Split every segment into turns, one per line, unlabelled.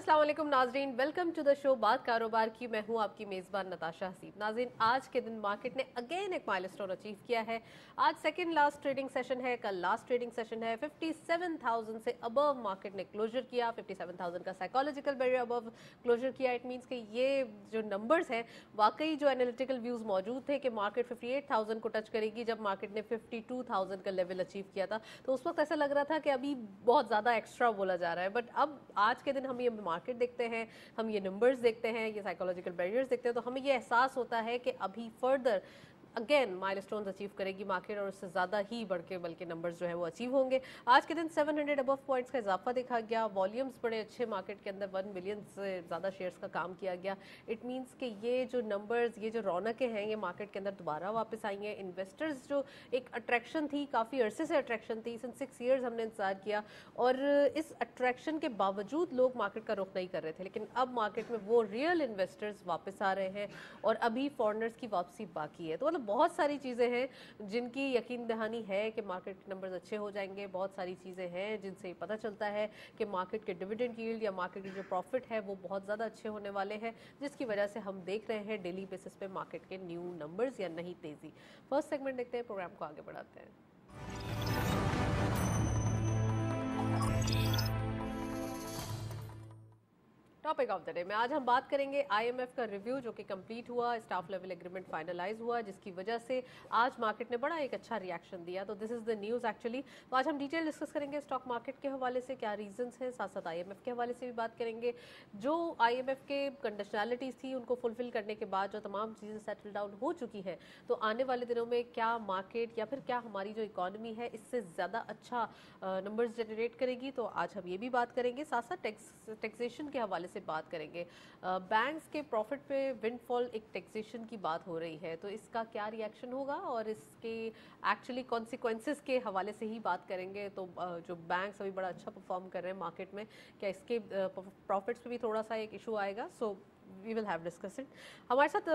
असलम नाजरीन welcome to the show बात कारोबार की। मैं हूँ आपकी मेज़बान नताशा हसीब। नाजरीन आज के दिन मार्केट ने अगेन एक माइलस्टोन अचीव किया है। आज सेकेंड लास्ट ट्रेडिंग सेशन है कल लास्ट ट्रेडिंग सेशन है। 57,000 से अबव मार्केट ने क्लोजर किया 57,000 का साइकोलॉजिकल बैरियर अबव क्लोजर किया। इट मीन्स कि ये जो नंबर्स हैं वाकई जो एनालिटिकल व्यूज़ मौजूद थे कि मार्केट फिफ्टी को टच करेगी जब मार्केट ने फिफ्टी का लेवल अचीव किया था। तो उस वक्त ऐसा लग रहा था कि अभी बहुत ज़्यादा एक्स्ट्रा बोला जा रहा है। बट अब आज के दिन हम ये मार्केट देखते हैं, हम ये नंबर्स देखते हैं, ये साइकोलॉजिकल बैरियर्स देखते हैं तो हमें ये एहसास होता है कि अभी फर्दर अगेन माइलस्टोन्स अचीव करेगी मार्केट और उससे ज़्यादा ही बढ़ के बल्कि नंबर्स जो है वो अचीव होंगे आज के दिन 700 अबव पॉइंट्स का इजाफा देखा गया वॉल्यूम्स बड़े अच्छे मार्केट के अंदर वन मिलियन से ज़्यादा शेयर्स का काम किया गया इट मीन्स कि ये जो नंबर्स ये जो रौनकें हैं ये मार्केट के अंदर दोबारा वापस आई हैं इन्वेस्टर्स जो एक अट्रैक्शन थी काफ़ी अरसे से अट्रैक्शन थी इन सिक्स ईयर्स हमने इंतज़ार किया और इस अट्रैक्शन के बावजूद लोग मार्केट का रुख नहीं कर रहे थे लेकिन अब मार्केट में वो रियल इन्वेस्टर्स वापस आ रहे हैं और अभी फॉरनर्स की वापसी बाकी है तो मतलब बहुत सारी चीज़ें हैं जिनकी यकीन दहानी है कि मार्केट नंबर्स अच्छे हो जाएँगे। बहुत सारी चीज़ें हैं जिनसे पता चलता है कि मार्केट के डिविडेंड यील्ड या मार्केट के जो प्रॉफिट है वो बहुत ज़्यादा अच्छे होने वाले हैं, जिसकी वजह से हम देख रहे हैं डेली बेसिस पे मार्केट के न्यू नंबर्स या नहीं तेज़ी। फ़र्स्ट सेगमेंट देखते हैं प्रोग्राम को आगे बढ़ाते हैं। टॉपिक ऑफ़ द डे में आज हम बात करेंगे आईएमएफ का रिव्यू जो कि कंप्लीट हुआ स्टाफ लेवल एग्रीमेंट फाइनलाइज हुआ, जिसकी वजह से आज मार्केट ने बड़ा एक अच्छा रिएक्शन दिया। तो this is the news actually तो आज हम डिटेल डिस्कस करेंगे स्टॉक मार्केट के हवाले से, क्या रीजंस हैं, साथ साथ आईएमएफ के हवाले से भी बात करेंगे। जो आईएमएफ के कंडीशनैलिटीज़ थी, उनको फुलफिल करने के बाद जो तमाम चीज़ें सेटल डाउन हो चुकी है तो आने वाले दिनों में क्या मार्केट या फिर क्या हमारी जो इकॉनमी है, इससे ज़्यादा अच्छा नंबर्स जनरेट करेगी। तो आज हम ये भी बात करेंगे। साथ साथ टैक्स टैक्सेशन के हवाले से बात करेंगे। बैंक्स के प्रॉफिट पे विंडफॉल एक टैक्सेशन की बात हो रही है तो इसका क्या रिएक्शन होगा और इसके एक्चुअली कॉन्सिक्वेंसेस के हवाले से ही बात करेंगे। तो जो बैंक्स अभी बड़ा अच्छा परफॉर्म कर रहे हैं मार्केट में, क्या इसके प्रॉफिट्स पे भी थोड़ा सा एक इशू आएगा? So we will have discuss it हमारे साथ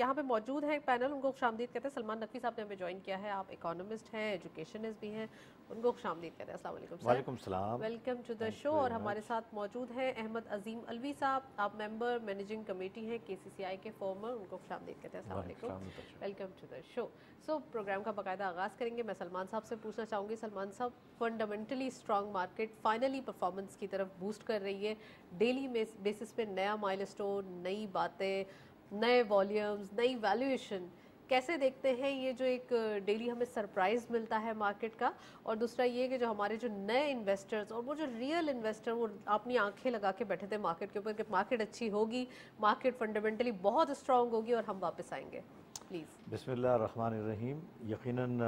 यहाँ पे मौजूद है पैनल उनको खुशामदीद कहते हैं। सलमान नकवी साहब ने हमें ज्वाइन किया है। आप इकोनॉमिस्ट हैं एजुकेशनिस्ट भी हैं उनको खुशामदीद कहते हैं। अस्सलाम वालेकुम सलाम। वेलकम टू द शो और हमारे साथ मौजूद हैं अहमद अजीम अलवी साहब। आप मेंबर मैनेजिंग कमेटी हैं के के फॉर्मर उनको खुशामदीद कहते हैं। अस्सलाम welcome. To the show so program का बाकायदा आगाज़ करेंगे। मैं सलमान साहब से पूछना चाहूँगी। सलमान साहब fundamentally strong market finally performance की तरफ़ बूस्ट कर रही है। डेली बेसिस पे नया माइलस्टोन नई बातें, नए वॉल्यूम्स नई वैल्यूएशन कैसे देखते हैं? ये जो एक डेली हमें सरप्राइज़ मिलता है मार्केट का और दूसरा ये कि जो हमारे जो नए इन्वेस्टर्स और वो जो रियल इन्वेस्टर वो अपनी आँखें लगा के बैठे थे मार्केट के ऊपर कि मार्केट अच्छी होगी मार्केट फंडामेंटली बहुत स्ट्रांग होगी और हम वापस आएँगे। प्लीज़
बिस्मिल्लाहिर्रहमानिर्रहीम। यकीनन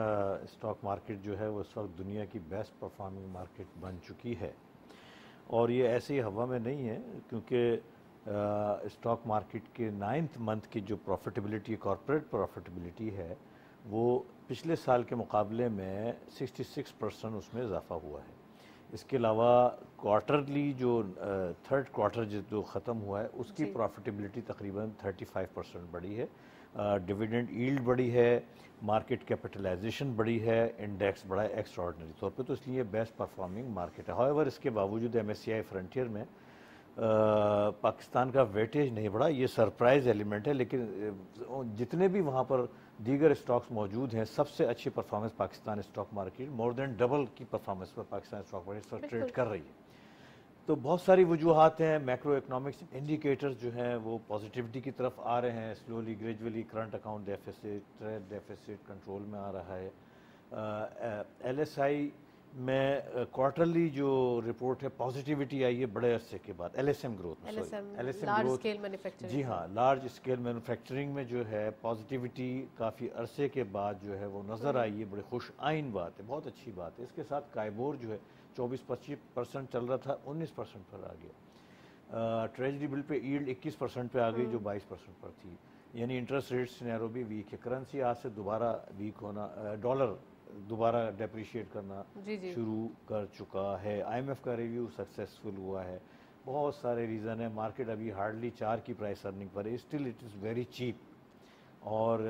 स्टॉक मार्केट जो है वो इस वक्त दुनिया की बेस्ट परफॉर्मिंग मार्केट बन चुकी है। और ये ऐसी हवा में नहीं है क्योंकि स्टॉक मार्केट के नाइन्थ मंथ की जो प्रॉफिटेबिलिटी कॉरपोरेट प्रॉफिटेबिलिटी है वो पिछले साल के मुकाबले में 66 परसेंट उसमें इजाफा हुआ है। इसके अलावा क्वार्टरली जो थर्ड क्वार्टर जो ख़त्म हुआ है उसकी प्रॉफिटेबिलिटी तकरीबन 35 परसेंट बढ़ी है। डिविडेंड ईल्ड बढ़ी है मार्केट कैपिटलाइजेशन बढ़ी है इंडेक्स बढ़ा है एक्स्ट्रॉर्डनरी तौर पे तो इसलिए बेस्ट परफॉर्मिंग मार्केट है। हाउएवर इसके बावजूद एमएससीआई फ्रंटियर में आ, पाकिस्तान का वेटेज नहीं बढ़ा ये सरप्राइज़ एलिमेंट है लेकिन जितने भी वहाँ पर दीगर स्टॉक्स मौजूद हैं सबसे अच्छी performance Pakistan stock market more than double की परफॉर्मेंस पर पाकिस्तान स्टॉक मार्केट ट्रेड कर रही है। तो बहुत सारी वजूहत हैं मैक्रो इकनॉमिक्स इंडिकेटर्स जो हैं, वो पॉजिटिविटी की तरफ़ आ रहे हैं। Slowly gradually current account deficit trade deficit control में आ रहा है। एल एस आई में क्वार्टरली जो रिपोर्ट है पॉजिटिविटी आई है बड़े अरसे के बाद एलएसएम ग्रोथ में
एल एस एम ग्रोथ
जी हाँ लार्ज स्केल मैन्युफैक्चरिंग में जो है पॉजिटिविटी काफ़ी अरसे के बाद जो है वो नज़र आई है बड़ी खुश आइन बात है बहुत अच्छी बात है। इसके साथ कायबोर जो है चौबीस पच्चीस परसेंट चल रहा था उन्नीस परसेंट पर आ गया। ट्रेजरी बिल पे ईल्ड इक्कीस परसेंट पे आ गई जो हम्म। बाईस परसेंट पर थी। यानी इंटरेस्ट रेट सिनेरो भी वीक है। करेंसी आज से दोबारा वीक होना डॉलर दोबारा डेप्रिशिएट करना शुरू कर चुका है। आईएमएफ का रिव्यू सक्सेसफुल हुआ है। बहुत सारे रीज़न है। मार्केट अभी हार्डली चार की प्राइस अर्निंग पर है। Still it is very cheap और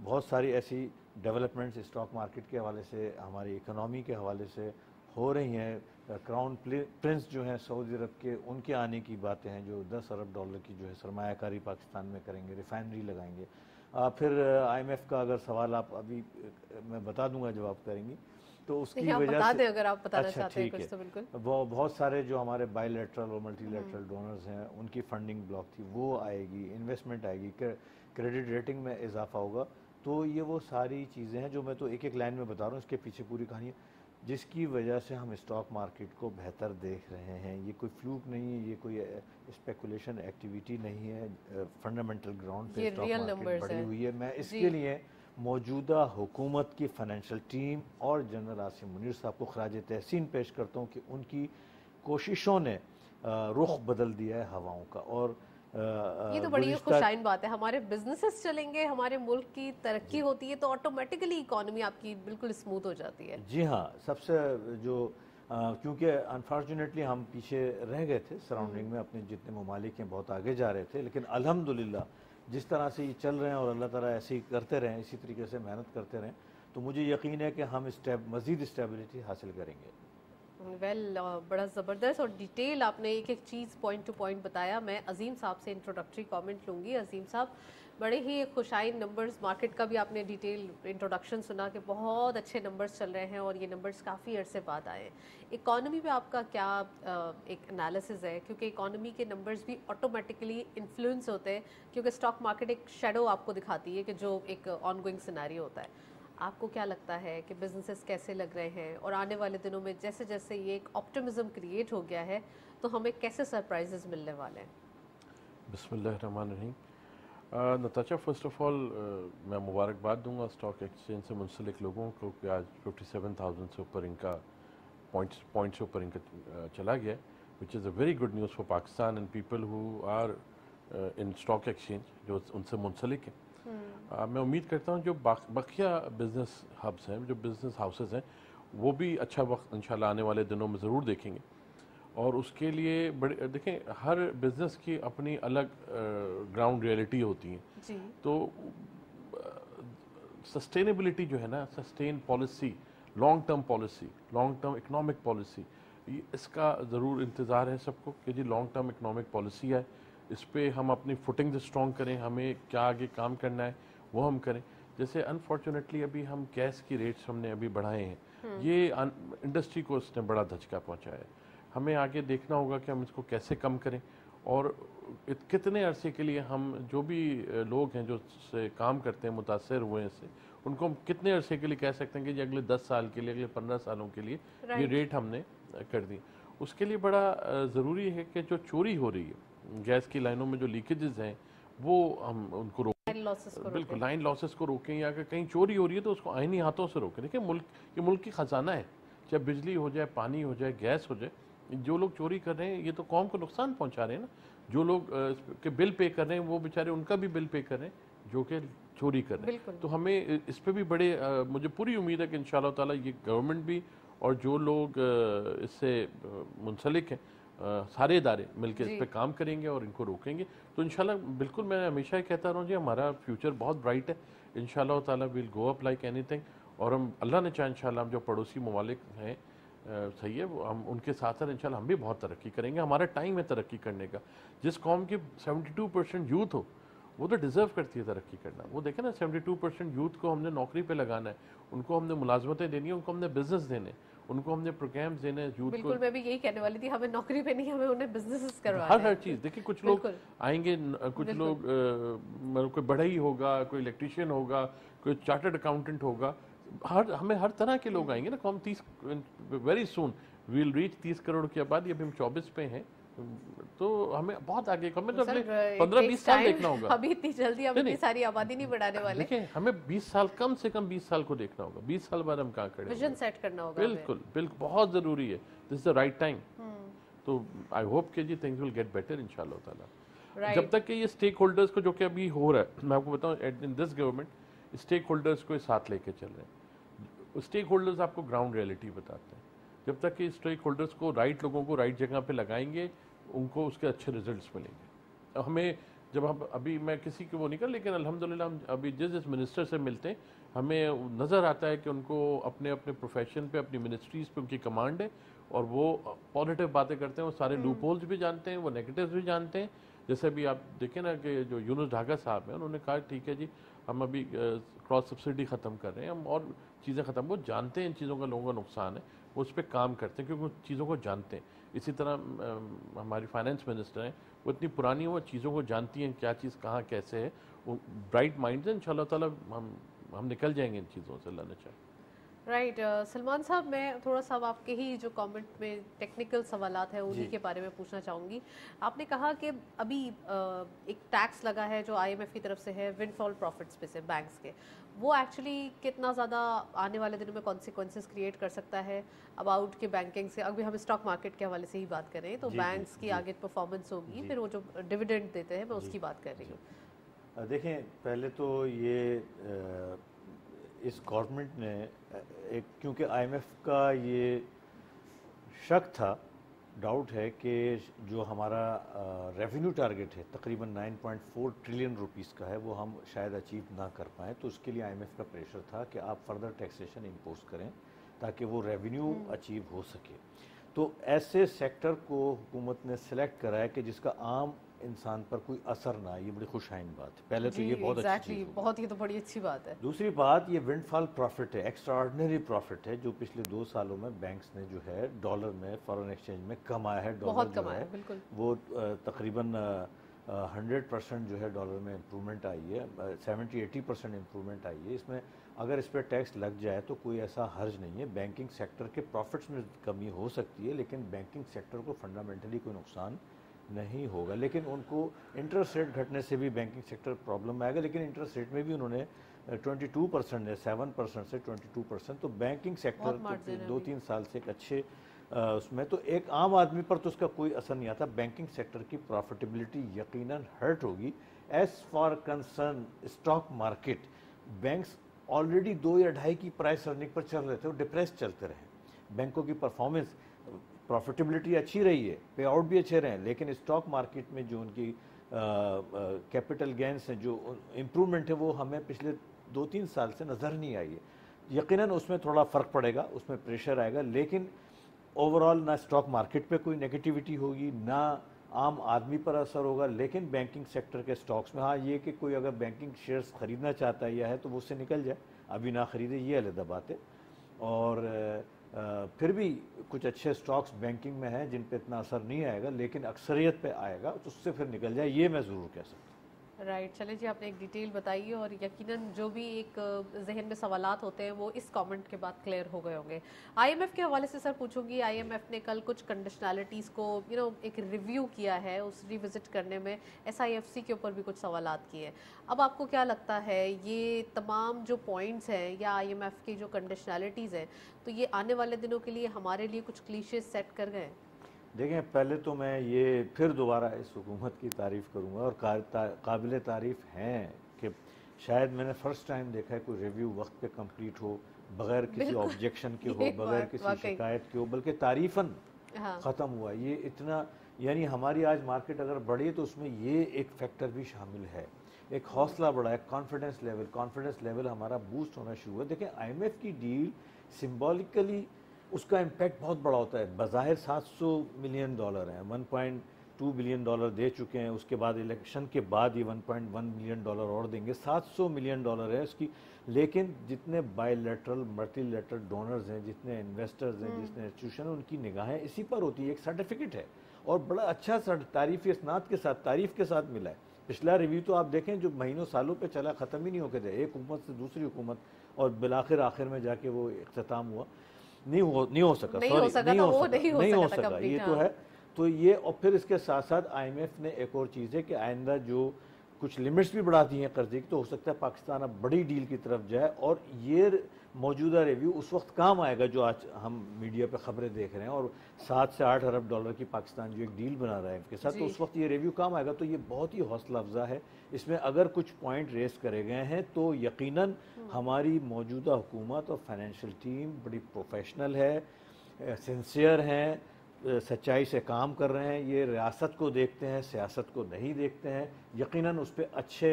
बहुत सारी ऐसी डेवलपमेंट्स स्टॉक मार्केट के हवाले से हमारी इकोनॉमी के हवाले से हो रही हैं। क्राउन प्रिंस जो हैं सऊदी अरब के उनके आने की बातें हैं जो 10 अरब डॉलर की जो है सरमायाकारी पाकिस्तान में करेंगे रिफाइनरी लगाएँगे। आ, फिर आईएमएफ का अगर सवाल आप अभी मैं बता दूँगा जवाब करेंगी
तो उसकी वजह से अगर आप बताना
अच्छा,
चाहते हैं
कुछ तो बिल्कुल। वो बहुत सारे जो हमारे बायोलेटरल और मल्टीलेटरल डोनर्स हैं उनकी फंडिंग ब्लॉक थी वो आएगी इन्वेस्टमेंट आएगी क्रेडिट रेटिंग में इजाफा होगा। तो ये वो सारी चीज़ें हैं जो मैं तो एक एक लाइन में बता रहा हूँ इसके पीछे पूरी कहानी जिसकी वजह से हम स्टॉक मार्केट को बेहतर देख रहे हैं। ये कोई फ्लूक नहीं है ये कोई स्पेकुलेशन एक्टिविटी नहीं है। फंडामेंटल ग्राउंड पे स्टॉक मार्केट बढ़ी हुई है। मैं इसके लिए मौजूदा हुकूमत की फाइनेंशियल टीम और जनरल आसिम मुनीर साहब को खराज तहसीन पेश करता हूँ कि उनकी कोशिशों ने रुख बदल दिया है हवाओं का। और
ये तो बड़ी खुशाइन बात है। हमारे बिजनेसेस चलेंगे हमारे मुल्क की तरक्की होती है तो ऑटोमेटिकली इकोनॉमी आपकी बिल्कुल स्मूथ हो जाती है।
जी हाँ सबसे जो क्योंकि अनफॉर्चुनेटली हम पीछे रह गए थे सराउंडिंग में अपने जितने ममालिक हैं बहुत आगे जा रहे थे लेकिन अल्हम्दुलिल्लाह जिस तरह से ये चल रहे हैं और अल्लाह ताला ऐसे ही करते रहें इसी तरीके से मेहनत करते रहें तो मुझे यकीन है कि हम स्टेप मज़ीद स्टेबिलिटी हासिल करेंगे।
वेल well, uh, बड़ा ज़बरदस्त और डिटेल आपने एक एक चीज़ पॉइंट टू पॉइंट बताया। मैं अजीम साहब से इंट्रोडक्टरी कमेंट लूँगी। अजीम साहब बड़े ही खुशाइन नंबर्स मार्केट का भी आपने डिटेल इंट्रोडक्शन सुना कि बहुत अच्छे नंबर्स चल रहे हैं और ये नंबर्स काफ़ी अरसे बाद आए इकॉनमी पे आपका क्या एक एनालिसिस है? क्योंकि इकॉनमी के नंबर्स भी ऑटोमेटिकली इन्फ्लुएंस होते हैं क्योंकि स्टॉक मार्केट एक शेडो आपको दिखाती है कि जो एक ऑन गोइंग सिनारी होता है। आपको क्या लगता है कि बिजनेसेस कैसे लग रहे हैं? और आने वाले दिनों में जैसे जैसे ये एक ऑप्टिमिज्म क्रिएट हो गया है तो हमें कैसे सरप्राइजेस मिलने वाले हैं?
बिस्मिल्लाहिर्रहमानिर्रहीम। नताचा फ़र्स्ट ऑफ़ ऑल मैं मुबारकबाद दूँगा स्टॉक एक्सचेंज से मुंसलिक लोगों को कि आज 57,000 से ऊपर इनका पॉइंट्स पॉइंट से ऊपर इनका चला गया which is a very good news for Pakistan and people who are in stock exchange जो उनसे मुंसलिक हैं। Uh, मैं उम्मीद करता हूँ जो बकिया बिज़नेस हब्स हैं जो बिज़नेस हाउसेज हैं वो भी अच्छा वक्त इंशाल्लाह आने वाले दिनों में ज़रूर देखेंगे। और उसके लिए बड़े देखें हर बिज़नेस की अपनी अलग ग्राउंड रियलिटी होती है। तो सस्टेनेबिलिटी जो है ना sustain policy long term policy long term economic policy इसका ज़रूर इंतज़ार है सबको कि जी लॉन्ग टर्म इकोनॉमिक पॉलिसी है। इस पर हम अपनी फुटिंग स्ट्रॉन्ग करें हमें क्या आगे काम करना है वो हम करें। जैसे अनफॉर्चुनेटली अभी हम गैस की रेट्स हमने अभी बढ़ाए हैं। हम्म। ये इंडस्ट्री को इसने बड़ा धचका पहुँचाया है। हमें आगे देखना होगा कि हम इसको कैसे कम करें और कितने अरसे के लिए हम जो भी लोग हैं जो से काम करते हैं मुतासर हुए हैं इससे उनको हम कितने अरसे के लिए कह सकते हैं कि अगले दस साल के लिए अगले पंद्रह सालों के लिए ये रेट हमने कर दी। उसके लिए बड़ा ज़रूरी है कि जो चोरी हो रही है गैस की लाइनों में जो लीकेजेस हैं वो हम उनको रोकें बिल्कुल लाइन लॉसेस को रोकें या अगर कहीं चोरी हो रही है तो उसको आईनी हाथों से रोकें। देखिए मुल्क ये मुल्क की ख़जाना है। चाहे बिजली हो जाए पानी हो जाए गैस हो जाए जो लोग चोरी कर रहे हैं ये तो कौम को नुकसान पहुँचा रहे हैं ना। जो लोग के बिल पे कर रहे हैं वो बेचारे उनका भी बिल पे कर रहे हैं जो कि चोरी कर रहे हैं। तो हमें इस पर भी बड़े मुझे पूरी उम्मीद है कि इन ताला ये गवर्नमेंट भी और जो लोग इससे मुंसलिक हैं सारे इदारे मिलकर इस पर काम करेंगे और इनको रोकेंगे। तो इन बिल्कुल मैं हमेशा ही कहता रहूँ जी हमारा फ्यूचर बहुत ब्राइट है। इन ताला will go up like anything और हम अल्लाह ने चाहे इन हम जो पड़ोसी ममालिक हैं सही है हम उनके साथ साथ इंशाल्लाह हम भी बहुत तरक्की करेंगे। हमारा टाइम है तरक्की करने का। जिस कौम की 72 परसेंट यूथ हो वो तो डिज़र्व करती है तरक्की करना। वो देखे ना 72 परसेंट यूथ को हमने नौकरी पे लगाना है उनको हमने मुलाजमतें देनी है उनको हमने बिज़नेस देने उनको हमने प्रोग्राम्स देने यूथ
बिल्कुल मैं भी यही कहने वाली थी हमें नौकरी पे नहीं हमें उन्हें बिज़नेस करवा
हर हर चीज़। देखिए कुछ लोग आएँगे कुछ लोग मतलब कोई बढ़ई होगा कोई इलेक्ट्रिशियन होगा कोई चार्टर्ड अकाउंटेंट होगा। हर हमें हर तरह के लोग आएँगे ना हम तीस वेरी सुन वील रीच तीस करोड़ की आबादी। अभी हम चौबीस पे हैं। तो हमें बहुत आगे हमें तो पंद्रह बीस साल देखना होगा।
अभी इतनी जल्दी हम इतनी सारी आबादी नहीं बढ़ाने वाले।
देखिए हमें बीस साल कम से कम बीस साल को देखना होगा। बीस साल बाद हम कहाँ
खड़े विजन सेट करना होगा
बिल्कुल बिल्कुल बहुत ज़रूरी है। This is the right time तो आई होप के जी थिंग्स विल गेट बेटर इंशाल्लाह ताला। जब तक कि ये स्टेक होल्डर्स को जो कि अभी हो रहा है मैं आपको बताऊँ in this government stakeholders को साथ लेके चल रहे हैं। स्टेक होल्डर्स आपको ग्राउंड रियलिटी बताते हैं। जब तक कि स्टेक होल्डर्स को राइट लोगों को राइट जगह पे लगाएँगे उनको उसके अच्छे रिजल्ट्स मिलेंगे। हमें जब हम अभी मैं किसी को वो नहीं कर लेकिन अल्हम्दुलिल्लाह हम अभी जिस जिस मिनिस्टर से मिलते हैं हमें नज़र आता है कि उनको अपने अपने प्रोफेशन पे अपनी मिनिस्ट्रीज पे उनकी कमांड है और वो पॉजिटिव बातें करते हैं वो सारे लूप होल्स भी जानते हैं वो नेगेटिव्स भी जानते हैं। जैसे अभी आप देखें ना कि जो यूनुस ढाका साहब हैं उन्होंने कहा ठीक है जी हम अभी क्रॉस सब्सिडी ख़त्म कर रहे हैं हम और चीज़ें ख़त्म वो जानते हैं इन चीज़ों का लोगों का नुकसान है वो उस पर काम करते हैं क्योंकि उन चीज़ों को जानते हैं। इसी तरह हमारी फाइनेंस मिनिस्टर हैं, वो इतनी पुरानी वो चीज़ों को जानती हैं, क्या चीज़ कहाँ कैसे है, वो ब्राइट माइंड है इन ताला हम हम निकल जाएँगे इन चीज़ों से, अल्लाह ने
राइट सलमान साहब मैं थोड़ा सा आपके ही जो कमेंट में टेक्निकल सवालात हैं उन्हीं के बारे में पूछना चाहूँगी। आपने कहा कि अभी अ, एक टैक्स लगा है जो आईएमएफ की तरफ़ से है विंडफॉल प्रॉफिट्स पे से बैंक्स के। वो एक्चुअली कितना ज़्यादा आने वाले दिनों में कॉन्सिक्वेंसेस क्रिएट कर सकता है? अबाउट के बैंकिंग से अभी हम स्टॉक मार्केट के हवाले से ही बात करें तो बैंक्स की आगे परफॉर्मेंस होगी फिर वो जो डिविडेंड देते हैं मैं उसकी बात कर रही हूँ।
देखें पहले तो ये इस गवर्नमेंट ने एक क्योंकि आईएमएफ का ये शक था डाउट है कि जो हमारा रेवेन्यू टारगेट है तकरीबन 9.4 ट्रिलियन रुपीस का है वो हम शायद अचीव ना कर पाएँ तो उसके लिए आईएमएफ का प्रेशर था कि आप फर्दर टैक्सेशन इम्पोज करें ताकि वो रेवेन्यू अचीव हो सके। तो ऐसे सेक्टर को हुकूमत ने सेलेक्ट करा है कि जिसका आम इंसान पर कोई असर ना ये बड़ी खुशाइन बात है। पहले तो ये बहुत अच्छी
exactly,
चीज़
बहुत ही तो बड़ी अच्छी बात है।
दूसरी बात ये विंडफॉल प्रॉफिट है एक्स्ट्राऑर्डिनरी प्रॉफिट है जो पिछले दो सालों में बैंक्स ने जो है डॉलर में फॉरेन एक्सचेंज में कमाया है डॉलर
बहुत
जो
कमाया
है, वो तकरीबन हंड्रेड परसेंट जो है डॉलर में इम्प्रूवमेंट आई है सेवेंटी एटी परसेंट इम्प्रूवमेंट आई है। इसमें अगर इस पर टैक्स लग जाए तो कोई ऐसा हर्ज नहीं है। बैंकिंग सेक्टर के प्रॉफिट्स में कमी हो सकती है लेकिन बैंकिंग सेक्टर को फंडामेंटली कोई नुकसान नहीं होगा। लेकिन उनको इंटरेस्ट रेट घटने से भी बैंकिंग सेक्टर प्रॉब्लम में आएगा लेकिन इंटरेस्ट रेट में भी उन्होंने ट्वेंटी टू परसेंट है सेवन परसेंट से ट्वेंटी टू परसेंट तो बैंकिंग सेक्टर
है
दो तीन साल से एक अच्छे उसमें। तो एक आम आदमी पर तो उसका कोई असर नहीं आता। बैंकिंग सेक्टर की प्रॉफिटेबिलिटी यकीनन हर्ट होगी। As far concern stock market banks already दो या ढाई की प्राइस अर्निंग पर चल रहे थे और डिप्रेस चलते रहे। बैंकों की परफॉर्मेंस प्रॉफिटेबिलिटी अच्छी रही है पे आउट भी अच्छे रहे हैं, लेकिन स्टॉक मार्केट में जो उनकी कैपिटल गेंस हैं, जो इम्प्रूवमेंट है, वो हमें पिछले दो तीन साल से नज़र नहीं आई है। यकीनन उसमें थोड़ा फ़र्क पड़ेगा, उसमें प्रेशर आएगा, लेकिन ओवरऑल ना स्टॉक मार्केट पे कोई नेगेटिविटी होगी, ना आम आदमी पर असर होगा, लेकिन बैंकिंग सेक्टर के स्टॉक्स में हाँ ये कि कोई अगर बैंकिंग शेयर्स खरीदना चाहता है या है तो वो उससे निकल जाए, अभी ना खरीदे, ये अलहदा बात है। और फिर भी कुछ अच्छे स्टॉक्स बैंकिंग में हैं जिन पे इतना असर नहीं आएगा, लेकिन अक्सरियत पे आएगा तो उससे फिर निकल जाए, ये मैं ज़रूर कह सकता हूँ।
Right right. चले जी आपने एक डिटेल बताई और यकीनन जो भी एक जहन में सवालात होते हैं वो इस कमेंट के बाद क्लियर हो गए होंगे आईएमएफ के हवाले से सर पूछूँगी आईएमएफ ने कल कुछ कंडीशनैलिटीज़ को यू you नो know, एक रिव्यू किया है उस रिविजिट करने में एसआईएफसी के ऊपर भी कुछ सवालात किए अब आपको क्या लगता है ये तमाम जो पॉइंट्स हैं या आईएमएफ की जो कंडीशनैलिटीज़ हैं तो ये आने वाले दिनों के लिए हमारे लिए कुछ क्लीशेज सेट कर गए हैं?
देखें पहले तो मैं ये फिर दोबारा इस हुकूमत की तारीफ़ करूँगा और काबिल तारीफ़ हैं कि शायद मैंने फ़र्स्ट टाइम देखा है कोई रिव्यू वक्त पे कंप्लीट हो बगैर किसी ऑब्जेक्शन के हो बगैर किसी शिकायत के हो बल्कि तारीफ़न
हाँ।
ख़त्म हुआ। ये इतना यानी हमारी आज मार्केट अगर बढ़ी तो उसमें ये एक फैक्टर भी शामिल है। एक हौसला बढ़ा है कॉन्फिडेंस लेवल कॉन्फिडेंस लेवल हमारा बूस्ट होना शुरू हुआ। देखें आईएमएफ की डील सिंबॉलिकली उसका इम्पैक्ट बहुत बड़ा होता है। बाज़ाहिर 700 मिलियन डॉलर हैं। 1.2 बिलियन डॉलर दे चुके हैं। उसके बाद इलेक्शन के बाद ये 1.1 मिलियन डॉलर और देंगे। 700 मिलियन डॉलर है उसकी। लेकिन जितने बायलैटरल मल्टीलेटरल डोनर्स हैं जितने इन्वेस्टर्स हैं जितने इंस्टीट्यूशन हैं उनकी निगाहें इसी पर होती है। एक सर्टिफिकेट है। और बड़ा अच्छा तारीफ़ इसनाद के साथ तारीफ़ के साथ मिला है। पिछला रिव्यू तो आप देखें जो महीनों सालों पे चला ख़त्म ही नहीं होके थे एक हुकूमत से दूसरी हुकूमत और बिलाखिर आखिर में जाके वो अख्ताम हुआ। नहीं हो नहीं हो सका
नहीं हो सका नहीं हो
सका,
नहीं हो
हो सका ये तो
हाँ।
है तो ये और फिर इसके साथ साथ आईएमएफ ने एक और चीज़ है कि आइंदा जो कुछ लिमिट्स भी बढ़ा दी हैं कर्जे की तो हो सकता है पाकिस्तान अब बड़ी डील की तरफ़ जाए और ये मौजूदा रिव्यू उस वक्त काम आएगा जो आज हम मीडिया पे खबरें देख रहे हैं और सात से आठ अरब डॉलर की पाकिस्तान जो एक डील बना रहा है इनके साथ तो उस वक्त ये रिव्यू काम आएगा तो ये बहुत ही हौसला अफजा है। इसमें अगर कुछ पॉइंट रेस करे गए हैं तो यकीनन हमारी मौजूदा हुकूमत और फाइनेंशियल टीम बड़ी प्रोफेशनल है सिंसियर हैं सच्चाई से काम कर रहे हैं ये रियासत को देखते हैं सियासत को नहीं देखते हैं। यकीनन उस पर अच्छे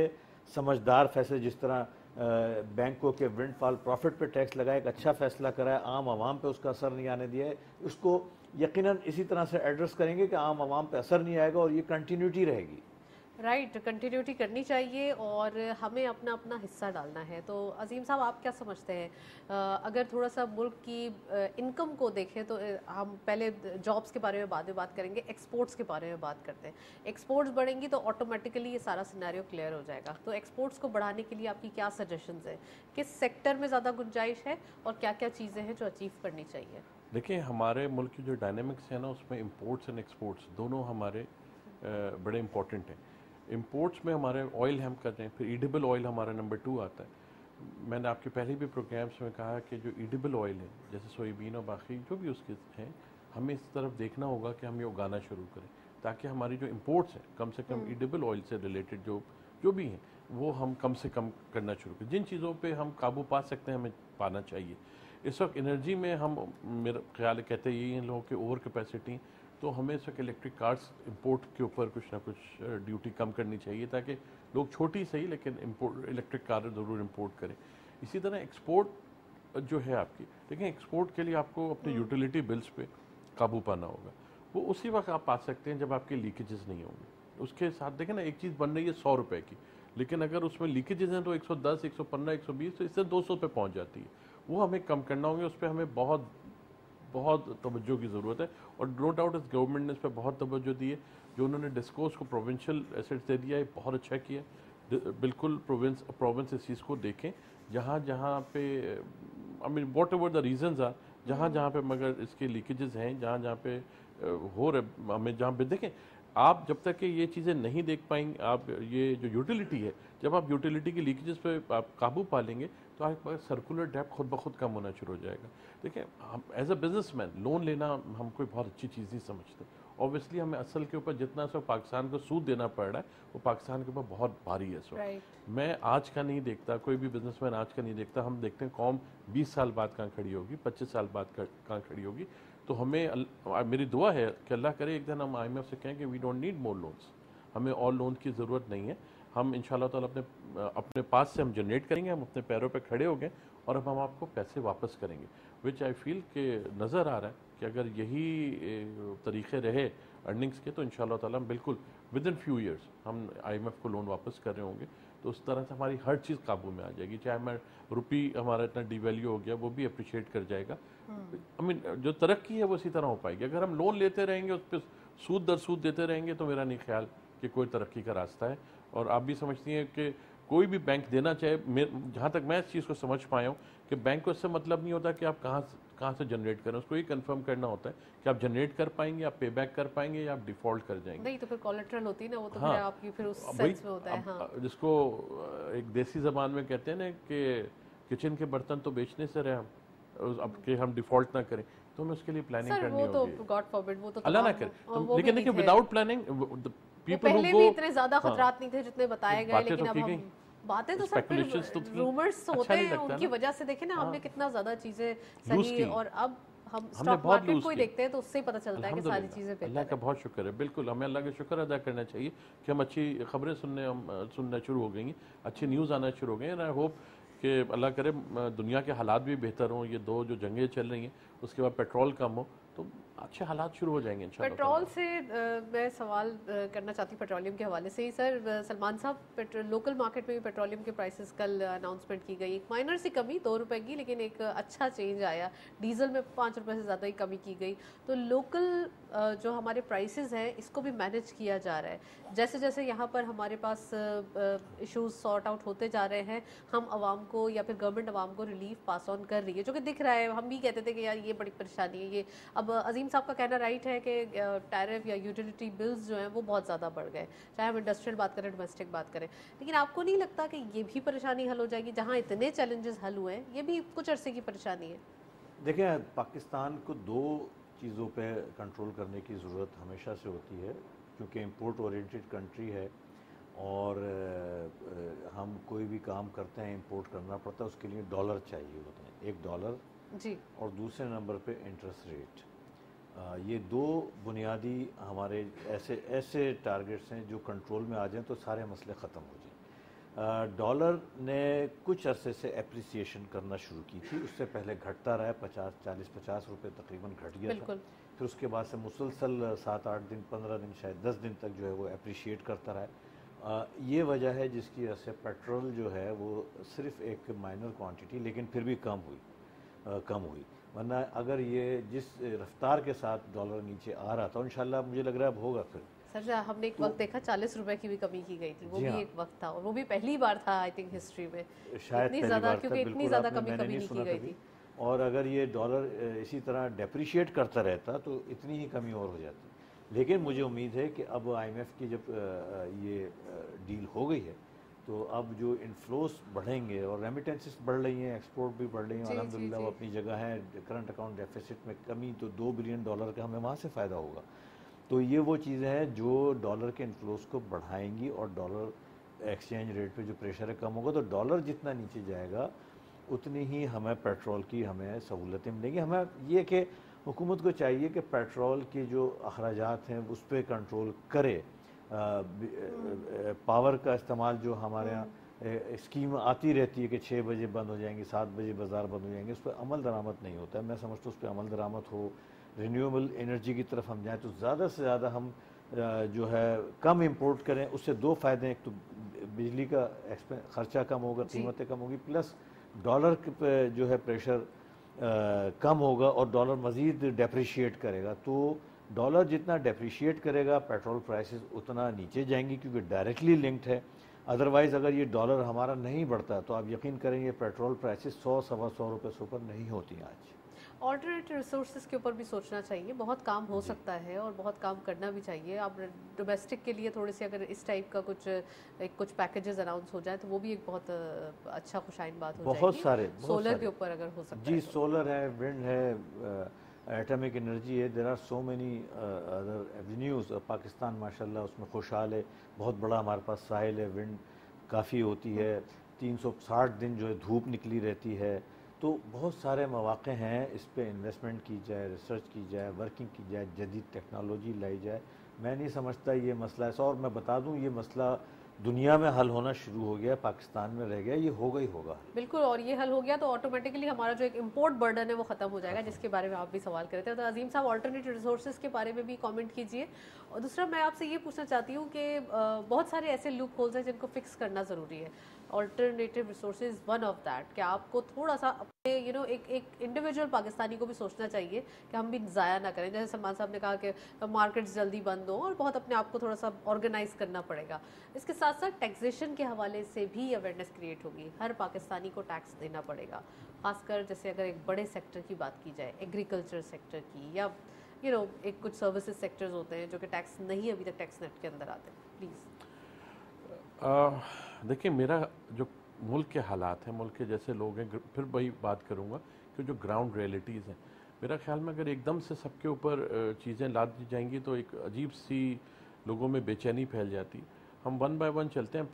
समझदार फैसले जिस तरह बैंकों के विंडफॉल प्रॉफिट पे टैक्स लगाए, एक अच्छा फैसला करा है आम आवाम पे उसका असर नहीं आने दिया है। उसको यकीनन इसी तरह से एड्रेस करेंगे कि आम आवाम पे असर नहीं आएगा और ये कंटिन्यूटी रहेगी।
राइट right, कंटिन्यूटी करनी चाहिए और हमें अपना अपना हिस्सा डालना है। तो अजीम साहब आप क्या समझते हैं? अगर थोड़ा सा मुल्क की इनकम को देखें तो हम पहले जॉब्स के बारे में बाद में बात करेंगे एक्सपोर्ट्स के बारे में बात करते हैं। एक्सपोर्ट्स बढ़ेंगी तो ऑटोमेटिकली ये सारा सिनेरियो क्लियर हो जाएगा। तो एक्सपोर्ट्स को बढ़ाने के लिए आपकी क्या सजेशन है? किस सेक्टर में ज़्यादा गुंजाइश है और क्या क्या चीज़ें हैं जो अचीव करनी चाहिए?
देखिए हमारे मुल्क की जो डायनेमिक्स है ना उसमें इम्पोर्ट्स एंड एक्सपोर्ट्स दोनों हमारे बड़े इंपॉर्टेंट हैं। इम्पोर्ट्स में हमारे ऑयल हम कर रहे हैं फिर ईडिबल ऑयल हमारा नंबर टू आता है। मैंने आपके पहले भी प्रोग्राम्स में कहा कि जो ईडिबल ऑयल है जैसे सोयाबीन और बाकी जो भी उसके हैं हमें इस तरफ़ देखना होगा कि हम ये उगाना शुरू करें ताकि हमारी जो इम्पोर्ट्स हैं कम से कम ईडिबल हम्म। ऑयल से रिलेटेड जो जो भी हैं वो हम कम से कम करना शुरू करें। जिन चीज़ों पे हम काबू पा सकते हैं हमें पाना चाहिए। इस वक्त एनर्जी में हम मेरा ख्याल कहते हैं यही लोगों की ओवर कैपेसिटी तो हमें इस वक्त इलेक्ट्रिक कार्स इंपोर्ट के ऊपर कुछ ना कुछ ड्यूटी कम करनी चाहिए ताकि लोग छोटी सही लेकिन इम्पोर्ट इलेक्ट्रिक कार ज़रूर इंपोर्ट करें। इसी तरह एक्सपोर्ट जो है आपकी लेकिन एक्सपोर्ट के लिए आपको अपने यूटिलिटी हम्म। बिल्स पे काबू पाना होगा। वो उसी वक्त आप पा सकते हैं जब आपके लीकेजेस नहीं होंगे। उसके साथ देखें ना एक चीज़ बन रही है सौ रुपये की लेकिन अगर उसमें लीकेजेस हैं तो 110, 115, 120 तो इससे 200 पे पहुँच जाती है। वो हमें कम करना होंगे उस पर हमें बहुत बहुत तवज्जो की ज़रूरत है और नो डाउट इस गवर्नमेंट ने इस पर बहुत तवज्जो दी है। जो उन्होंने डिस्कोस को प्रोविंशियल एसेट्स दे दिया है बहुत अच्छा किया बिल्कुल प्रोविंस प्रोविंस इस चीज़ को देखें, जहाँ जहाँ पे I mean whatever the reasons are जहाँ जहाँ पे मगर इसके लीकेजेस हैं, जहाँ जहाँ पे हो रहे, हमें जहाँ पे देखें आप जब तक कि ये चीज़ें नहीं देख पाएँगे आप ये जो यूटिलिटी है जब आप यूटिलिटी की लीकेजेस पे आप काबू पा लेंगे तो आपके पास सर्कुलर डेप खुद ब खुद कम होना शुरू हो जाएगा। देखिए हम एज अ बिज़नेस लोन लेना हम कोई बहुत अच्छी चीज़ नहीं समझते। ऑब्वियसली हमें असल के ऊपर जितना सब पाकिस्तान को सूद देना पड़ रहा है वो पाकिस्तान के ऊपर बहुत भारी है सो right. मैं आज का नहीं देखता कोई भी बिजनेसमैन आज का नहीं देखता। हम देखते हैं कौम 20 साल बाद कहाँ खड़ी होगी 25 साल बाद कहाँ खड़ी होगी। तो हमें मेरी दुआ है कि अल्लाह करे, एक दिन हम आईएमएफ से कहें कि we don't need more loans हमें और लोन की ज़रूरत नहीं है। हम इन ताला अपने अपने पास से हम जनरेट करेंगे, हम अपने पैरों पे खड़े हो गए और अब हम आपको पैसे वापस करेंगे। विच आई फील के नज़र आ रहा है कि अगर यही तरीके रहे अर्निंग्स के तो इन ताला बिल्कुल विद इन फ्यू ईयर्स हम आईएमएफ को लोन वापस कर रहे होंगे। तो उस तरह से हमारी हर चीज़ काबू में आ जाएगी। चाहे मैं रुपी हमारा इतना डिवैल्यू हो गया, वो भी अप्रिशिएट कर जाएगा। आई। मीन जो तरक्की है वो इसी तरह हो पाएगी। अगर हम लोन लेते रहेंगे उस पर सूद दर सूद देते रहेंगे तो मेरा नहीं ख्याल कि कोई तरक्की का रास्ता है। और आप भी समझती हैं कि कोई भी बैंक देना चाहे जहाँ तक मैं इस चीज़ को समझ पाया हूँ कि बैंक को इससे मतलब नहीं होता कि आप कहाँ कहाँ से जनरेट करें। उसको ये कंफर्म करना होता है कि आप जनरेट कर पाएँगे आप पे बैक कर पाएँगे या आप डिफ़ॉल्ट कर जाएँगे।
नहीं तो फिर कोलेट्रल होती है ना वो तो हाँ, आपकी फिर उस सेंस में होता है हाँ।
जिसको एक देसी जबान में कहते हैं ना कि किचन के बर्तन तो बेचने से रहे हम। अब के हम डिफ़ॉल्ट ना करें तो हमें उसके लिए प्लानिंग करनी
तो होगी। गॉड फॉरबिड वो तो
अल्लाह ना करे। लेकिन देखिए विदाउट प्लानिंग पीपल
पहले भी इतने ज़्यादा हाँ। खतरात नहीं थे जितने बताए गए लेकिन तो अब हम बातें तो सब रूमर्स तो होते हैं उनकी वजह से देखे ना हमने हाँ। कितना ज़्यादा चीज़ें सही और अब हम स्टॉक मार्केट को। ही देखते हैं तो उससे ही पता चलता है कि सारी चीज़ें
अल्लाह का बहुत शुक्र है। बिल्कुल हमें अल्लाह का शुक्र अदा करना चाहिए कि हम अच्छी खबरें सुनने हम सुनना शुरू हो गई अच्छी न्यूज़ आना शुरू हो गई एंड आई होप कि अल्लाह करे दुनिया के हालात भी बेहतर हों, ये दो जो जंगें चल रही हैं, उसके बाद पेट्रोल कम हो तो अच्छे हालात शुरू हो जाएँगे
पेट्रोल से आ, मैं सवाल आ, करना चाहती हूँ पेट्रोलियम के हवाले से ही। सर सलमान साहब लोकल मार्केट में भी पेट्रोलियम के प्राइसेस कल अनाउंसमेंट की गई। एक माइनर सी कमी दो रुपए की लेकिन एक अच्छा चेंज आया। डीजल में पाँच रुपए से ज़्यादा ही कमी की गई। तो लोकल जो हमारे प्राइसेस हैं इसको भी मैनेज किया जा रहा है। जैसे जैसे यहाँ पर हमारे पास इशूज़ सॉर्ट आउट होते जा रहे हैं हम आवाम को या फिर गवर्नमेंट आवाम को रिलीफ पास ऑन कर रही है जो कि दिख रहा है। हम भी कहते थे कि यार ये बड़ी परेशानी है ये अब अजीम साहब का कहना राइट है कि टैरिफ या यूटिलिटी बिल्स जो हैं वो बहुत ज़्यादा बढ़ गए। चाहे हम इंडस्ट्रियल बात करें डोमेस्टिक बात करें। लेकिन आपको नहीं लगता कि ये भी परेशानी हल हो जाएगी? जहाँ इतने चैलेंजेस हल हुए हैं ये भी कुछ अरसे की परेशानी है।
देखिए पाकिस्तान को दो चीज़ों पे कंट्रोल करने की ज़रूरत हमेशा से होती है क्योंकि इम्पोर्ट ओरिएंटेड कंट्री है और हम कोई भी काम करते हैं इम्पोर्ट करना पड़ता है उसके लिए डॉलर चाहिए होते हैं। एक डॉलर
जी।
और दूसरे नंबर पे इंटरेस्ट रेट ये दो बुनियादी हमारे ऐसे ऐसे टारगेट्स हैं जो कंट्रोल में आ जाएँ तो सारे मसले ख़त्म हो जाएँ। डॉलर ने कुछ अरसे से एप्रिसिएशन करना शुरू की थी उससे पहले घटता रहा पचास चालीस पचास रुपये तकरीबन घट गया था। फिर उसके बाद से मुसलसल सात आठ दिन पंद्रह दिन शायद दस दिन तक जो है वो अप्रिशिएट करता रहा है। ये वजह है जिसकी वजह से पेट्रोल जो है वो सिर्फ़ एक माइनर क्वांटिटी लेकिन फिर भी कम हुई आ, कम हुई। वरना अगर ये जिस रफ्तार के साथ डॉलर नीचे आ रहा था इंशाल्लाह मुझे लग रहा है अब होगा फिर।
सर हमने एक तो, वक्त देखा चालीस रुपए की भी कमी की गई थी वो भी हाँ। एक वक्त था और वो भी पहली बार था आई थिंक हिस्ट्री में।
शायद इतनी ज़्यादा क्योंकि इतनी ज़्यादा कमी कभी नहीं की गई थी। और अगर ये डॉलर इसी तरह डेप्रिशिएट करता रहता तो इतनी ही कमी और हो जाती। लेकिन मुझे उम्मीद है कि अब आईएमएफ की जब ये डील हो गई है तो अब जो इन्फ्लोस बढ़ेंगे और रेमिटेंसेस बढ़ रही हैं एक्सपोर्ट भी बढ़ रही हैं अलहमदिल्ला वो अपनी जगह है करंट अकाउंट डेफिसिट में कमी तो दो बिलियन डॉलर का हमें वहाँ से फ़ायदा होगा। तो ये वो चीज़ें हैं जो डॉलर के इन्फ्लोस को बढ़ाएँगी और डॉलर एक्सचेंज रेट पे जो प्रेशर है कम होगा तो डॉलर जितना नीचे जाएगा उतनी ही हमें पेट्रोल की हमें सहूलतें मिलेंगी। हमें ये कि हुकूमत को चाहिए कि पेट्रोल के जो अखराज हैं उस पर कंट्रोल करे। पावर का इस्तेमाल जो हमारे यहाँ स्कीम आती रहती है कि छः बजे बंद हो जाएँगी सात बजे बाज़ार बंद हो जाएँगे उस पर अमल दरामद नहीं होता है। मैं समझता हूँ उस पर अमल दरामद हो। रीन्यूएबल एनर्जी की तरफ़ हम जाएँ तो ज़्यादा से ज़्यादा हम जो है कम इम्पोर्ट करें। उससे दो फ़ायदे हैं। एक तो बिजली का खर्चा कम होगा कीमतें कम होगी प्लस डॉलर जो है प्रेशर कम होगा और डॉलर मज़ीद डेप्रिशिएट करेगा। तो डॉलर जितना डेप्रिशिएट करेगा पेट्रोल प्राइसेस उतना नीचे जाएँगी क्योंकि डायरेक्टली लिंक्ड है। अदरवाइज़ अगर ये डॉलर हमारा नहीं बढ़ता तो आप यकीन करेंगे पेट्रोल प्राइसेस सौ सवा सौ रुपये से ऊपर नहीं होती आज।
ऑल्टरनेट रिसोर्सेज के ऊपर भी सोचना चाहिए। बहुत काम हो सकता है और बहुत काम करना भी चाहिए। आप डोमेस्टिक के लिए थोड़े से अगर इस टाइप का कुछ एक कुछ पैकेजेस अनाउंस हो जाए तो वो भी एक बहुत अच्छा खुशाइन बात हो
बहुत सारे बहुत
सोलर सारे। के ऊपर अगर हो सकता
जी है तो। सोलर है विंड है एटॉमिक एनर्जी है. There are so many other avenues Pakistan माशाल्लाह उसमें खुशहाल है. बहुत बड़ा हमारे पास साहिल है. विंड काफ़ी होती है. 360 दिन जो है धूप निकली रहती है. तो बहुत सारे मौाक़े हैं इस पर इन्वेस्टमेंट की जाए रिसर्च की जाए वर्किंग की जाए, जदीद टेक्नोलॉजी लाई जाए. मैं नहीं समझता ये मसला है. और मैं बता दूँ, ये मसला दुनिया में हल होना शुरू हो गया पाकिस्तान में रह गया ये होगा ही होगा
बिल्कुल और ये हल हो गया तो ऑटोमेटिकली हमारा जो एक इम्पोर्ट बर्डन है वो ख़त्म हो जाएगा जिसके बारे में आप भी सवाल कर रहे थे। तो अजीम साहब ऑल्टरनेट रिसोर्सेज के बारे में भी कॉमेंट कीजिए। और दूसरा, मैं आपसे ये पूछना चाहती हूँ कि बहुत सारे ऐसे लूप होल्स हैं जिनको फिक्स करना ज़रूरी है। Alternative resources one of that कि आपको थोड़ा सा अपने यू नो एक एक इंडिविजुअल पाकिस्तानी को भी सोचना चाहिए कि हम भी ज़ाया ना करें। जैसे सलमान साहब ने कहा कि मार्केट्स जल्दी बंद हो, और बहुत अपने आप को थोड़ा सा ऑर्गेनाइज करना पड़ेगा। इसके साथ साथ टैक्सेशन के हवाले से भी अवेयरनेस क्रिएट होगी। हर पाकिस्तानी को टैक्स देना पड़ेगा। खासकर जैसे अगर एक बड़े सेक्टर की बात की जाए एग्रीकल्चर सेक्टर की या यू नो एक कुछ सर्विसेज़ सेक्टर्स होते हैं जो कि टैक्स नहीं अभी तक टैक्स नेट के अंदर आते प्लीज़
देखिए मेरा जो मुल्क के हालात हैं मुल्क के जैसे लोग हैं फिर वही बात करूँगा कि जो ग्राउंड रियलिटीज़ हैं मेरा ख्याल में अगर एकदम से सबके ऊपर चीज़ें ला दी जाएँगी तो एक अजीब सी लोगों में बेचैनी फैल जाती। हम वन बाय वन चलते हैं।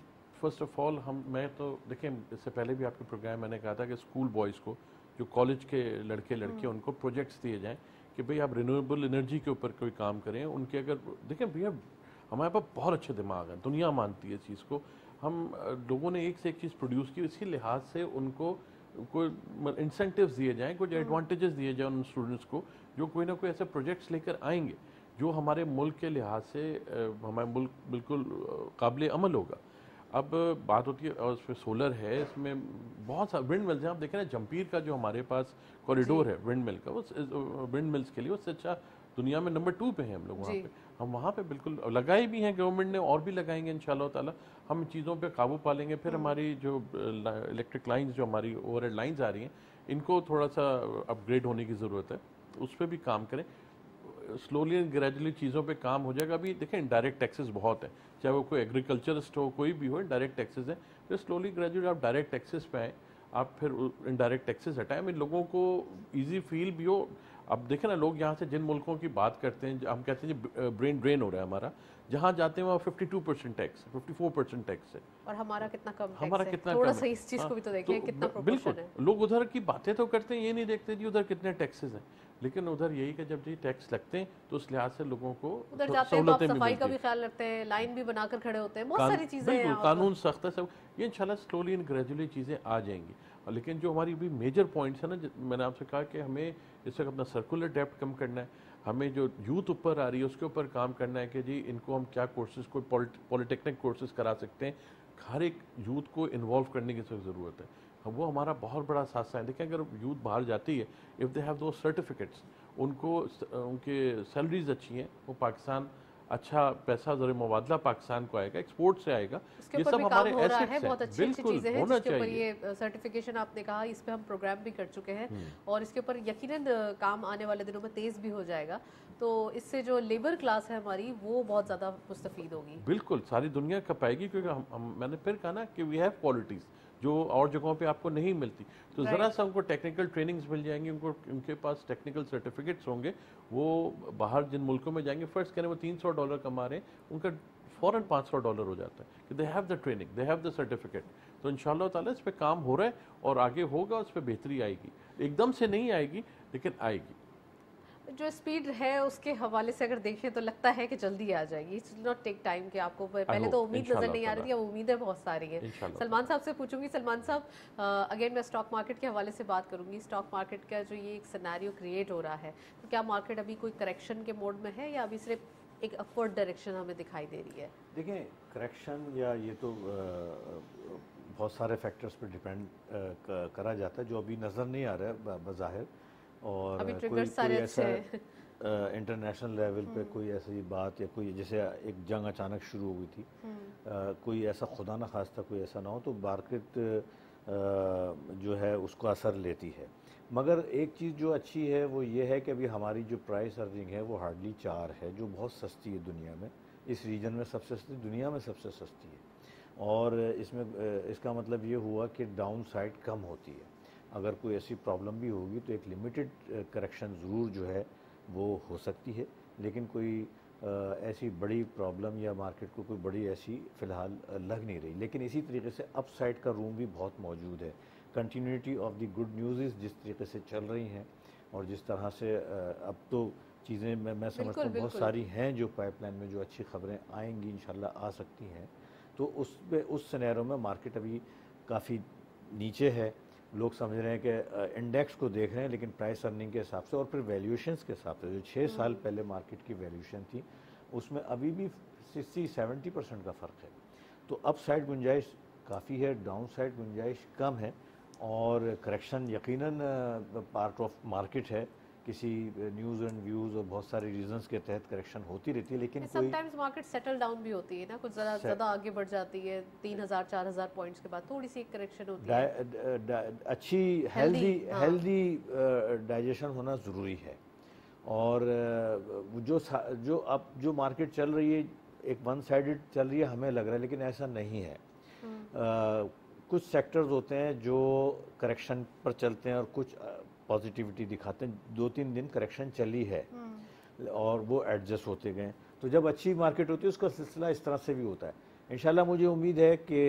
फ़र्स्ट ऑफ़ ऑल हम मैं तो देखें इससे पहले भी आपके प्रोग्राम मैंने कहा था कि स्कूल बॉयज़ को जो कॉलेज के लड़के लड़के हम्म। उनको प्रोजेक्ट्स दिए जाएँ। कि भाई आप रिन्यूएबल एनर्जी के ऊपर कोई काम करें उनके अगर देखें भैया हमारे पास बहुत अच्छे दिमाग हैं दुनिया मानती है इस चीज़ को। हम लोगों ने एक से एक चीज़ प्रोड्यूस की इसी लिहाज से उनको कोई इंसेंटिव्स दिए जाएँ कुछ एडवांटेजेस दिए जाए उन स्टूडेंट्स को जो कोई ना कोई ऐसे प्रोजेक्ट्स लेकर आएँगे जो हमारे मुल्क के लिहाज से हमारे मुल्क बिल्कुल काबिल अमल होगा। अब बात होती है और इसमें सोलर है इसमें बहुत सारे विंड मिल्स हैं। आप देखें ना जम्पीर का जो हमारे पास कॉरिडोर है विंड मिल का वो विंड मिल्स के लिए उससे अच्छा दुनिया में नंबर टू पे हैं हम लोग वहाँ पे। हम वहाँ पे बिल्कुल लगाए भी हैं गवर्नमेंट ने और भी लगाएँगे इन ताला। हम चीज़ों पे काबू पा लेंगे फिर हम्म। हमारी जो इलेक्ट्रिक लाइंस जो हमारी ओवर लाइन्स आ रही हैं इनको थोड़ा सा अपग्रेड होने की ज़रूरत है। उस पर भी काम करें। स्लोली एंड ग्रेजुअली चीज़ों पे काम हो जाएगा। अभी देखें डायरेक्ट टैक्सेस बहुत है। चाहे वो कोई एग्रीकल्चरिस्ट हो कोई भी हो डायरेक्ट टैक्सेस है। फिर स्लोली ग्रेजुअली आप डायरेक्ट टैक्सेस पे आए आप फिर इनडायरेक्ट टैक्सेस हटाएँ। इन लोगों को ईजी फील भी हो। अब देखें ना लोग यहाँ से जिन मुल्कों की बात करते हैं हम कहते हैं ब्रेन ड्रेन हो रहा है हमारा। जहाँ जाते हैं वहाँ 52 परसेंट टैक्स है 54 परसेंट टैक्स है।
और हमारा कितना कम
हमारा
है?
कितना
थोड़ा
कम
सा इस चीज़
हाँ,
को भी तो
तो
देखें कितना
बिल्कुल। लोग उधर की बातें तो करते हैं ये नहीं देखते जी उधर कितने टैक्सेस हैं। लेकिन उधर यही कि जब जी टैक्स लगते हैं तो उस लिहाज से लोगों को
उधर जाते हैं तो आप सफ़ाई का। भी ख्याल रखते हैं लाइन भी बनाकर खड़े होते हैं बहुत
कान-
सारी चीज़ें हैं।
कानून सख्त है सब ये इंशाल्लाह स्लोली एंड ग्रेजुअली चीज़ें आ जाएँगी लेकिन जो हमारी भी मेजर पॉइंट्स है ना मैंने आपसे कहा कि हमें इस वक्त अपना सर्कुलर डेप्ट कम करना है हमें जो यूथ ऊपर आ रही है उसके ऊपर काम करना है कि जी इनको हम क्या कोर्सेज कोई पॉलिटेक्निक कोर्सेज करा सकते हैं हर एक यूथ को इन्वॉल्व करने की ज़रूरत है वो हमारा बहुत बड़ा साथ है। देखिए अगर यूथ बाहर जाती है इफ़ दे हैव दो सर्टिफिकेट्स उनको उनके सैलरीज अच्छी हैं वो पाकिस्तान अच्छा पैसा जर मुबादला पाकिस्तान को आएगा एक्सपोर्ट से आएगा। ये सब हमारे
रहा है। बहुत अच्छी अच्छी चीज़ें हैं जिसके ऊपर ये सर्टिफिकेशन आपने कहा इस पे हम प्रोग्राम भी कर चुके हैं
हम्म।
और इसके ऊपर यकीनन काम आने वाले दिनों में तेज भी हो जाएगा। तो इससे जो लेबर क्लास है हमारी वो बहुत ज़्यादा मुस्तफ़ीद होगी।
बिल्कुल सारी दुनिया का पाएगी क्योंकि हम, हम मैंने फिर कहा ना कि वी हैव क्वालिटीज़ जो और जगहों पे आपको नहीं मिलती। तो
Right.
ज़रा सा उनको टेक्निकल ट्रेनिंग्स मिल जाएँगी उनको उनके पास टेक्निकल सर्टिफिकेट्स होंगे वो बाहर जिन मुल्कों में जाएँगे फ़र्स्ट करें वो तीन सौ डॉलर कमा रहे हैं उनका फ़ौरन पाँच सौ डॉलर हो जाता है कि they have the training they have the certificate तो इन ताला इस पर काम हो रहा है और आगे होगा उस पर बेहतरी आएगी। एकदम से नहीं आएगी लेकिन आएगी।
जो स्पीड है उसके हवाले से अगर देखें तो लगता है कि जल्दी आ जाएगी। इट्स नॉट टेक टाइम कि आपको पहले तो उम्मीद नज़र नहीं आ रही थी अब उम्मीदें बहुत सारी हैं। सलमान साहब से पूछूँगी सलमान साहब अगेन मैं स्टॉक मार्केट के हवाले से बात करूँगी। स्टॉक मार्केट का जो ये एक सिनेरियो क्रिएट हो रहा है तो क्या मार्केट अभी कोई करेक्शन के मोड में है या अभी सिर्फ़ एक अपवर्ड डायरेक्शन हमें दिखाई दे रही है?
देखें करेक्शन या ये तो बहुत सारे फैक्टर्स पर डिपेंड करा जाता है जो अभी नज़र नहीं आ रहा है ब- बज़ाहिर। और
अभी
कोई कोई ऐसा इंटरनेशनल लेवल पे कोई ऐसी बात या कोई जैसे एक जंग अचानक शुरू हो गई थी। अ, कोई ऐसा खुदा न खास्ता कोई ऐसा ना हो तो मार्केट जो है उसको असर लेती है। मगर एक चीज़ जो अच्छी है वो ये है कि अभी हमारी जो प्राइस अर्निंग है वो हार्डली चार है जो बहुत सस्ती है दुनिया में। इस रीजन में सबसे सस्ती दुनिया में सबसे सस्ती है। और इसमें इसका मतलब ये हुआ कि डाउन साइड कम होती है। अगर कोई ऐसी प्रॉब्लम भी होगी तो एक लिमिटेड करेक्शन ज़रूर जो है वो हो सकती है। लेकिन कोई ऐसी बड़ी प्रॉब्लम या मार्केट को कोई बड़ी ऐसी फ़िलहाल लग नहीं रही। लेकिन इसी तरीके से अप साइड का रूम भी बहुत मौजूद है। Continuity of the good news जिस तरीके से चल रही हैं और जिस तरह से अब तो चीज़ें मैं मैं समझता हूँ बहुत सारी हैं जो पाइपलाइन में जो अच्छी खबरें आएँगी इंशाल्लाह आ सकती हैं। तो उस पे उस सिनेरों में मार्केट अभी काफ़ी नीचे है। लोग समझ रहे हैं कि इंडेक्स को देख रहे हैं लेकिन प्राइस अर्निंग के हिसाब से और फिर वैल्यूएशंस के हिसाब से जो छः साल पहले मार्केट की वैल्यूएशन थी उसमें अभी भी सिक्सटी सेवेंटी परसेंट का फ़र्क है। तो अप साइड गुंजाइश काफ़ी है डाउन साइड गुंजाइश कम है और करेक्शन यकीनन पार्ट ऑफ़ मार्केट है। किसी न्यूज़ एंड व्यूज़ और बहुत सारे रीजंस के तहत करेक्शन होती रहती है लेकिन
समटाइम्स मार्केट सेटल डाउन भी होती है ना कुछ
Set-
ज़्यादा आगे बढ़ जाती है तीन हज़ार चार हज़ार पॉइंट्स के बाद थोड़ी सी करेक्शन होती है।
अच्छी हेल्दी। हेल्दी डाइजेशन होना ज़रूरी है। और जो जो अब जो मार्केट चल रही है एक वन साइडेड चल रही है हमें लग रहा है लेकिन ऐसा नहीं है। अ, कुछ सेक्टर्स होते हैं जो करेक्शन पर चलते हैं और कुछ पॉजिटिविटी दिखाते हैं दो तीन दिन करेक्शन चली है। और वो एडजस्ट होते गए। तो जब अच्छी मार्केट होती है उसका सिलसिला इस तरह से भी होता है। इंशाल्लाह मुझे उम्मीद है कि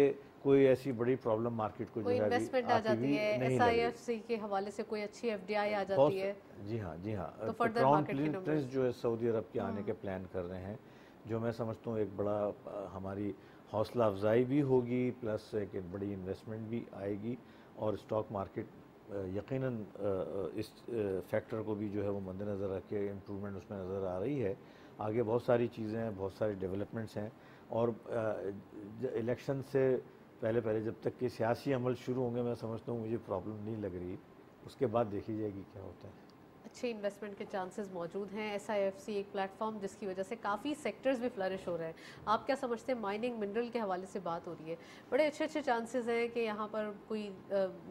कोई ऐसी बड़ी प्रॉब्लम मार्केट को जो
कोई
है
इन्वेस्टमेंट आ जाती है
नहीं
एस
लग।
आई
रही।
एफ़ सी के हवाले से कोई अच्छी एफ़ डी आई आ जाती है
जी हाँ जी हाँ।
तो
क्राउन
market के
जो है सऊदी अरब के आने के प्लान कर रहे हैं जो मैं समझता हूँ एक बड़ा हमारी हौसला अफजाई भी होगी प्लस एक बड़ी इन्वेस्टमेंट भी आएगी और स्टॉक मार्केट यकीनन इस फैक्टर को भी जो है वो मद्देनज़र रख के इम्प्रूवमेंट उसमें नज़र आ रही है। आगे बहुत सारी चीज़ें हैं, बहुत सारी डेवलपमेंट्स हैं और इलेक्शन से पहले पहले जब तक कि सियासी अमल शुरू होंगे, मैं समझता हूँ मुझे प्रॉब्लम नहीं लग रही। उसके बाद देखी जाएगी क्या होता है।
अच्छे इन्वेस्टमेंट के चांसेस मौजूद हैं। एस आई एफ़ सी एक प्लेटफॉर्म जिसकी वजह से काफ़ी सेक्टर्स भी फ्लरिश हो रहे हैं। आप क्या समझते हैं माइनिंग मिनरल के हवाले से बात हो रही है? बड़े अच्छे अच्छे चांसेस हैं कि यहाँ पर कोई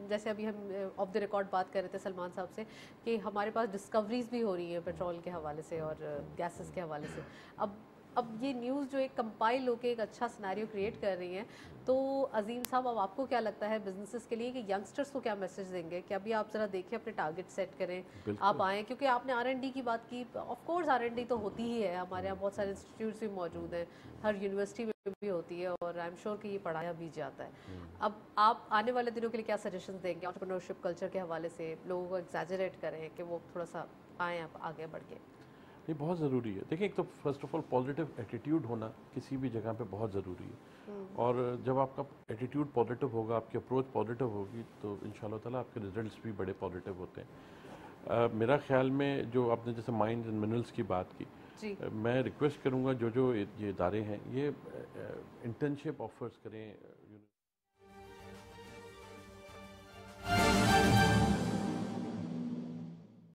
जैसे अभी हम ऑफ़ द रिकॉर्ड बात कर रहे थे सलमान साहब से कि हमारे पास डिस्कवरीज भी हो रही है पेट्रोल के हवाले से और गैसेस के हवाले से। अब अब ये न्यूज़ जो एक कंपाइल होकर एक अच्छा सिनेरियो क्रिएट कर रही है तो अजीम साहब अब आपको क्या लगता है बिजनेसेस के लिए कि यंगस्टर्स को क्या मैसेज देंगे? कि अभी आप ज़रा देखिए अपने टारगेट सेट करें आप आएँ क्योंकि आपने आरएनडी की बात की ऑफ़ कोर्स आरएनडी तो होती ही है हमारे यहाँ बहुत सारे इंस्टीट्यूट्स भी मौजूद हैं हर यूनिवर्सिटी में भी होती है और आई एम श्योर कि ये पढ़ाया भी जाता है। हम्म। अब आप आने वाले दिनों के लिए क्या सजेशन देंगे? ऑन्टरप्रनोरशिप कल्चर के हवाले से लोगों को एग्जैजरेट करें कि वो थोड़ा सा आएँ आप आगे बढ़ के।
ये बहुत ज़रूरी है देखिए एक तो first of all positive attitude होना किसी भी जगह पे बहुत ज़रूरी है हम्म। और जब आपका एटीट्यूड पॉजिटिव होगा आपकी अप्रोच पॉजिटिव होगी तो इन ताला आपके रिजल्ट्स भी बड़े पॉजिटिव होते हैं uh, मेरा ख्याल में जो आपने जैसे माइंड एंड मिनरल्स की बात की। मैं रिक्वेस्ट करूँगा जो जो ये इदारे हैं ये इंटर्नशिप ऑफर्स करें